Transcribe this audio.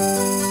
Música